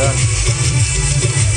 done.